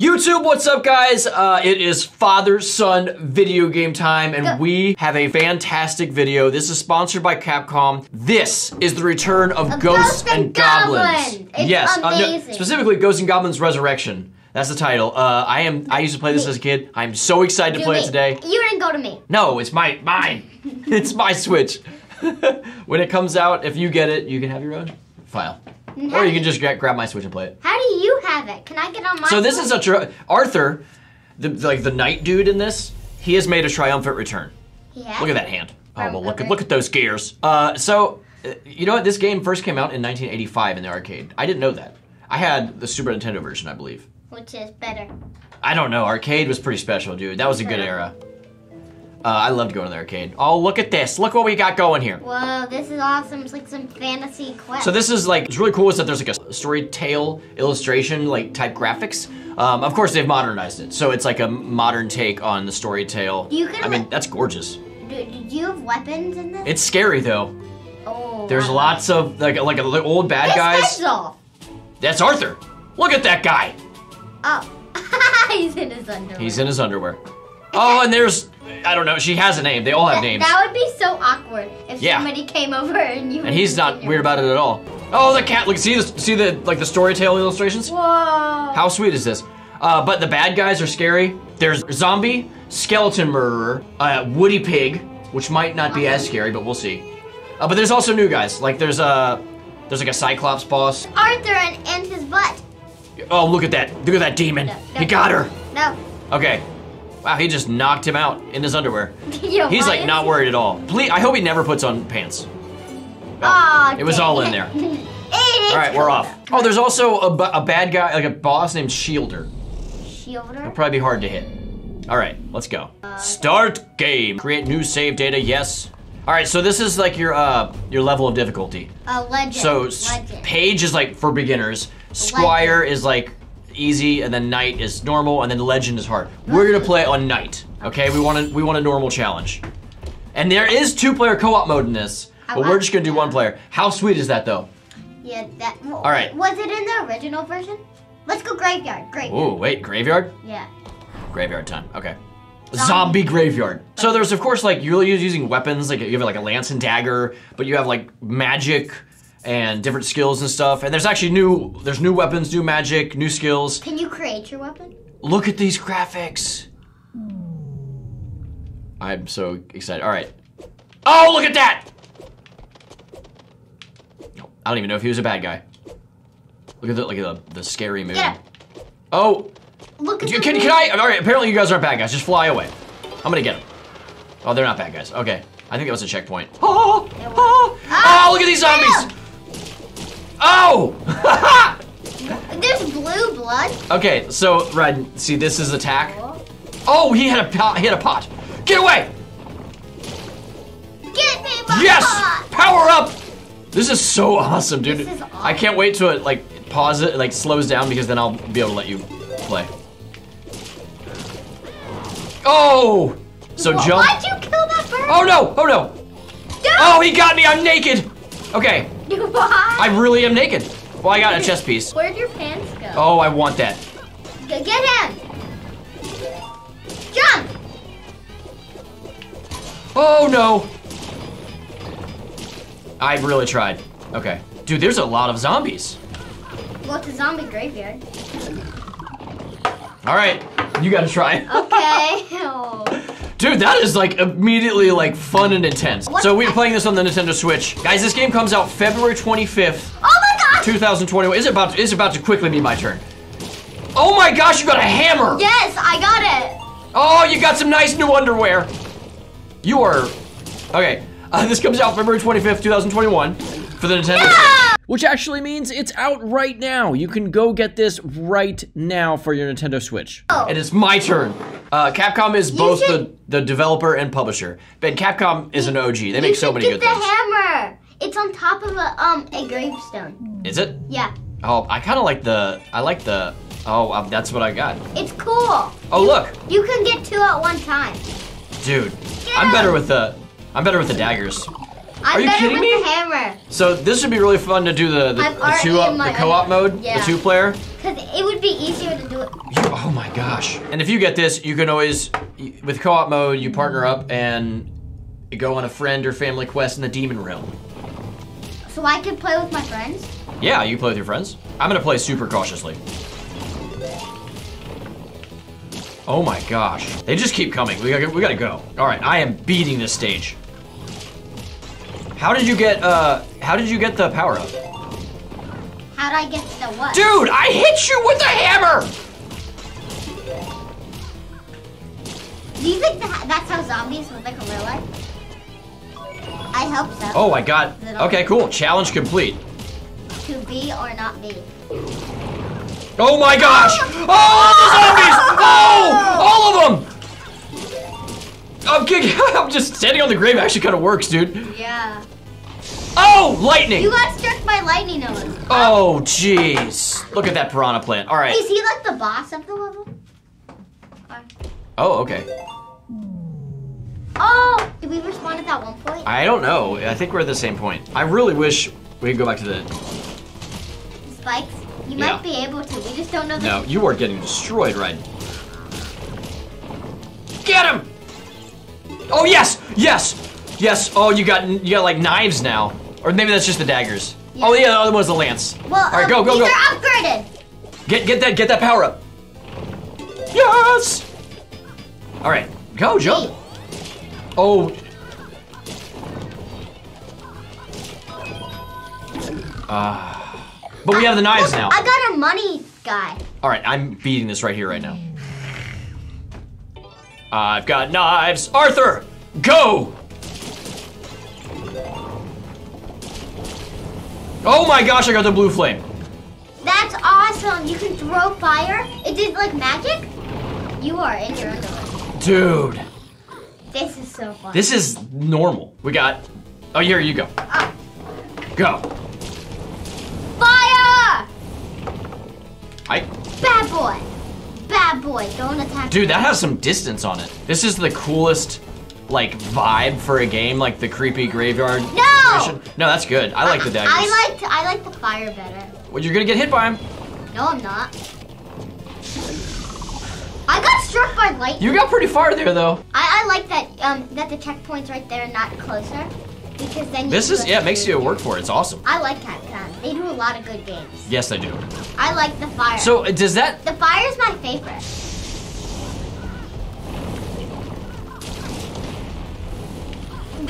YouTube, what's up guys? Uh, it is father-son video game time and we have a fantastic video. This is sponsored by Capcom. This is the return of, Of Ghosts, Ghosts and, and Goblins. Yes, uh, no, specifically Ghosts and Goblins Resurrection. That's the title. Uh, I am. I used to play this as a kid. I'm so excited to play me. it today. You didn't go to me. No, it's my mine. it's my Switch. when it comes out, if you get it, you can have your own file, or you can just grab my Switch and play it. How have it? Can I get on my? So this is a tr- Arthur, the like the knight dude in this. He has made a triumphant return. Yeah. Look at that hand. Oh well, look at look at those gears. Uh, so uh, you know what? This game first came out in 1985 in the arcade. I didn't know that. I had the Super Nintendo version, I believe. Which is better? I don't know. Arcade was pretty special, dude. That was a good era. Uh, I loved going to the arcade. Oh, look at this. Look what we got going here. Whoa, this is awesome. It's like some fantasy quest. So this is like, it's really cool is that there's like a story tale illustration like type graphics. Um, of course they've modernized it. So it's like a modern take on the story tale. You can I mean, that's gorgeous. do, do you have weapons in this? It's scary though. oh. There's I- lots of like like the old bad His guys. head's off. That's Arthur. Look at that guy. Oh. He's in his underwear. He's in his underwear. Oh, and there's I don't know. She has a name. They all have names. that would be so awkward if Yeah. somebody came over and you. And he's not weird about it at all. Oh, the cat. Look, see the see the like the story tale illustrations. Whoa. How sweet is this? Uh, but the bad guys are scary. There's zombie, skeleton murderer, uh, woody pig, which might not be as scary, but we'll see. Uh, but there's also new guys. Like there's a there's like a cyclops boss. Arthur and, and his butt. Oh, look at that! Look at that demon. No, He got her. No. Okay. Wow, he just knocked him out in his underwear. Yo, He's like not worried at all. Please, I hope he never puts on pants. Aw, It was dang all in there. All right, we're off. Oh, there's also a, a bad guy, like a boss named Shielder. Shielder. It'll Probably be hard to hit. All right, let's go. Start game. Create new save data. Yes. All right, so this is like your uh your level of difficulty. A legend. So legend. page is like for beginners. Squire is like easy, and then knight is normal, and then legend is hard. We're gonna play on knight. Okay, we want a we want a normal challenge. And there is two player co-op mode in this, but we're just gonna do one player. How sweet is that though? Yeah, that. All right. Was it in the original version? Let's go graveyard. Graveyard. Oh wait, graveyard. Yeah. Graveyard time. Okay. Zombie. Zombie graveyard. So there's of course like you're using weapons like you have like a lance and dagger, but you have like magic and different skills and stuff. And there's actually new there's new weapons, new magic, new skills. Can you create your weapon? Look at these graphics. I'm so excited. All right. Oh, look at that. I don't even know if he was a bad guy. Look at the look at the, the scary moon. Yeah. Oh, Look at can, can, can I? All right. Apparently, you guys aren't bad guys. Just fly away. I'm gonna get them. Oh, they're not bad guys. Okay. I think that was a checkpoint. Oh, oh, oh, look at these ah, zombies. Oh. There's blue blood. okay. So, Red, see, this is attack. Oh, he had a pot. He had a pot. Get away. Get me my Yes. pot. Power up. This is so awesome, dude. This is I can't wait till it uh, like pause it, like slows down because then I'll be able to let you play. Oh. So Wh- jump. Why'd you kill that bird? Oh no! Oh no! Oh, he got me! I'm naked! Okay, I really am naked. Well, I got a chest piece. Where'd your pants go? Oh, I want that. Go Get him. Jump. Oh no! I really tried. Okay. Dude, there's a lot of zombies. Well, it's a zombie graveyard. Alright, you gotta try. Okay. Dude, that is like immediately like fun and intense. What So we're playing this on the Nintendo Switch. Guys, this game comes out February 25th, Oh my gosh. 2021. Is about is about to quickly be my turn. Oh my gosh, you got a hammer! Yes, I got it. Oh, you got some nice new underwear. You are okay. Uh, this comes out February 25th, 2021, for the Nintendo Switch. Which actually means it's out right now. You can go get this right now for your Nintendo Switch. Oh. And it's my turn. Uh, Capcom is both should- the, the developer and publisher. But Capcom is an OG. They you make so should many get good the things. hammer. It's on top of a um a gravestone. Is it? Yeah, Oh, I kind of like the. I like the. Oh, uh, that's what I got. it's cool. Oh, look, You can get two at one time. dude. Get I'm better with the. I'm better with the daggers. I'm Are you kidding me? the hammer. So this would be really fun to do the the, the two up, the co-op own- mode, yeah. the two player. Because it would be easier to do it. You, oh my gosh! And if you get this, you can always with co-op mode you partner up and go on a friend or family quest in the demon realm. So I could play with my friends. Yeah, you can play with your friends. I'm gonna play super cautiously. Oh my gosh. They just keep coming. We gotta, we gotta go. All right, I am beating this stage. How did you get, uh, how did you get the power up? How'd I get the what? Dude, I hit you with a hammer! Do you think that, that's how zombies would like in real life? I hope so. Oh, I got, okay, cool. Challenge complete. To be or not be. Oh my gosh! Oh, all the zombies! Oh, all of them! I'm kicking, I'm just standing on the grave actually kind of works, dude. Yeah. Oh, lightning! You got struck by lightning nose. Oh, jeez. Look at that piranha plant. All right. Is he like the boss of the level? Or- Oh, okay. Oh, did we respond at that one point? I don't know. I think we're at the same point. I really wish we could go back to the. Spikes? You Yeah. might be able to. We just don't know the No, you are getting destroyed, right? Get him! Oh yes, yes, yes. Oh, you got you got like knives now, or maybe that's just the daggers. Yeah. Oh yeah, the other one's the lance. Well, All right, um, go, go, these go. are upgraded. Get get that get that power up. Yes. All right, go jump. Oh. Ah. but we have the knives Look, now. I got a money guy. All right, I'm beating this right here, right now. I've got knives. Arthur, go! Oh my gosh, I got the blue flame. That's awesome. You can throw fire. It is like magic. You are in your underwear. Dude, This is so fun. this is normal. We got, oh, here you go. Ah, Go. fire! I, Bad boy. Bad boy. Don't attack. dude, that has some distance on it. This is the coolest, like, vibe for a game, like the creepy graveyard. No! mission. No, that's good. I like the daggers. I like I like the fire better. Well, you're gonna get hit by him. No, I'm not. I got struck by lightning. You got pretty far there, though. I, I like that um that the checkpoint's right there, not closer, because then you This is, yeah, it makes you work for it. It's awesome. I like Capcom. They do a lot of good games. Yes, they do. I like the fire. So, uh, does that, the fire's my favorite.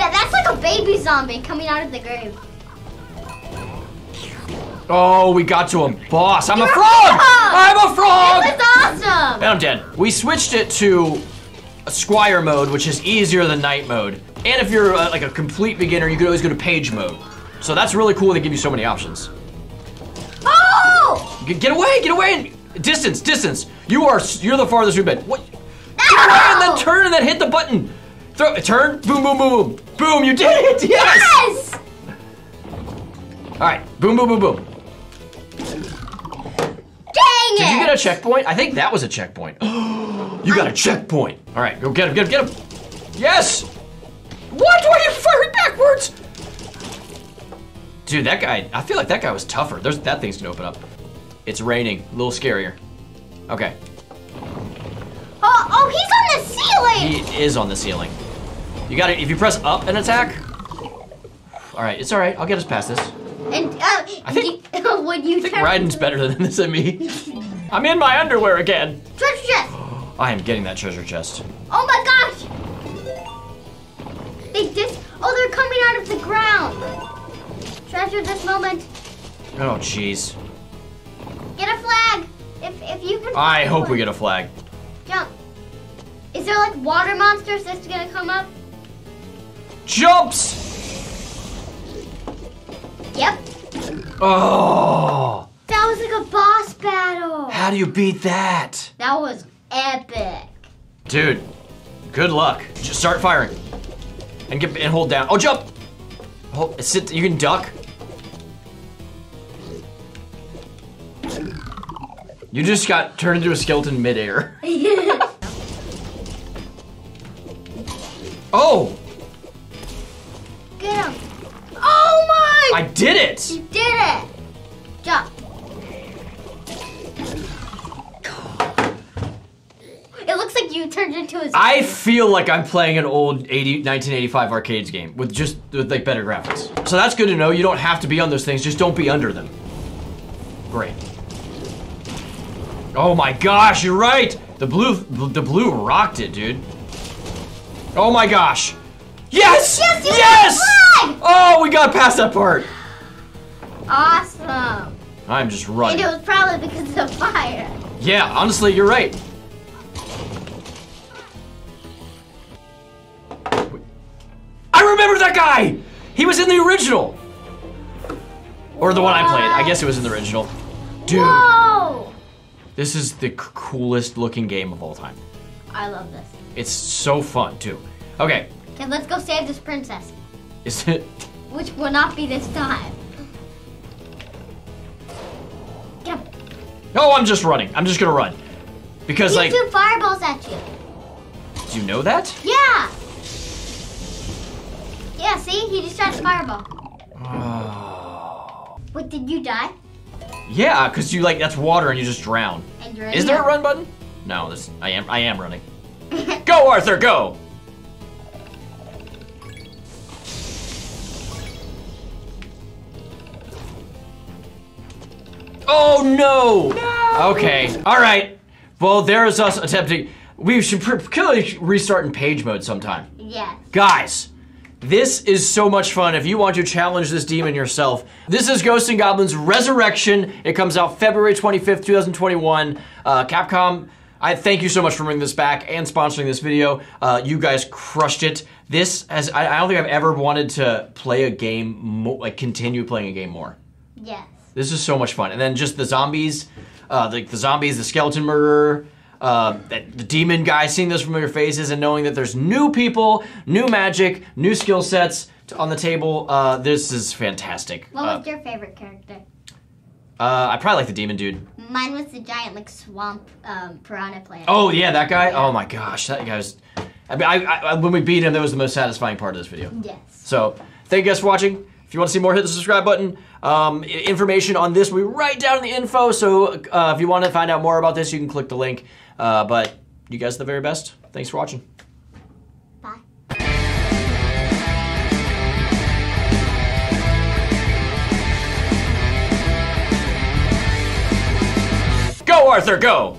That, that's like a baby zombie coming out of the grave. oh, we got to a boss. I'm a You're a frog! I'm a frog! It was awesome. And I'm dead. We switched it to a Squire mode, which is easier than Knight mode. And if you're uh, like a complete beginner, you could always go to Page mode. So that's really cool. They give you so many options. Oh! Get, get away! Get away! And distance, distance. You are you're the farthest we've been. What? Get away and then turn and then hit the button. Throw turn. Boom, boom, boom, boom. Boom! You did it! Yes! Yes! All right. Boom, boom, boom, boom. Dang it! Did it! you get a checkpoint? I think that was a checkpoint. you got a checkpoint. All right, go get him, get him, get him. Yes! What? Why are you firing backwards? Dude, that guy, I feel like that guy was tougher. There's That thing's gonna open up. It's raining, a little scarier. Okay, Oh, oh, he's on the ceiling! he is on the ceiling. You got it, if you press up and attack. All right, it's all right, I'll get us past this. And uh, I think- you, when you I think Ryden's better than this than me. I'm in my underwear again. treasure chest. I am getting that treasure chest. Oh my gosh! They just oh they're coming out of the ground. Treasure this moment. Oh, jeez. Get a flag. If if you can. I hope one. we get a flag. jump. Is there like water monsters that's gonna come up? Jumps! Yep. Oh! That was like a boss battle. How do you beat that? That was epic. Dude, good luck. Just start firing. And get and hold down. Oh, jump! Hold, sit, you can duck. You just got turned into a skeleton midair. Oh! Did it! You did it! Jump. It looks like you turned into a I feel like I'm playing an old 80, 1985 arcades game with just with like better graphics. So that's good to know. You don't have to be on those things. Just don't be under them. Great. Oh my gosh, you're right. The blue, the blue rocked it, dude. Oh my gosh. Yes! Yes, Yes! got the flag! Oh, we got past that part. Awesome. I'm just And it was probably because of the fire. Yeah, honestly, you're right. I remember that guy! He was in the original! Or the one I played. I guess it was in the original. Dude, Whoa! this is the coolest looking game of all time. I love this. It's so fun, too. Okay, Okay, let's go save this princess. is it. Which will not be this time. Oh, I'm just running. I'm just gonna run. Because, He like, threw fireballs at you. do you know that? Yeah! Yeah, see? He just tried a fireball. Oh. Wait, did you die? Yeah, because you, like, that's water and you just drown. And you're Is there a run button? No, this I am I am running. go Arthur, go! Oh no! Okay, alright. Well, there's us attempting. We should probably restart in page mode sometime. Yes. Guys, this is so much fun. If you want to challenge this demon yourself, this is Ghosts and Goblins Resurrection. It comes out February 25th, 2021. Uh, Capcom, I thank you so much for bringing this back and sponsoring this video. Uh, you guys crushed it. This has, I, I don't think I've ever wanted to play a game, like continue playing a game more. Yes. This is so much fun. And then just the zombies, uh, the, the zombies, the skeleton murderer, uh, that- the demon guy, seeing those familiar faces and knowing that there's new people, new magic, new skill sets on the table. Uh, this is fantastic. What Uh, was your favorite character? uh, I probably like the demon dude. Mine was the giant, like, swamp um, piranha plant. Oh yeah, that guy. Oh my gosh, that guy was. I mean, I, I, when we beat him, that was the most satisfying part of this video. Yes. So thank you guys for watching. If you want to see more, hit the subscribe button. Um, information on this will be right down in the info. So uh, if you want to find out more about this, you can click the link. Uh, but you guys are the very best. Thanks for watching. Bye. Go, Arthur, go!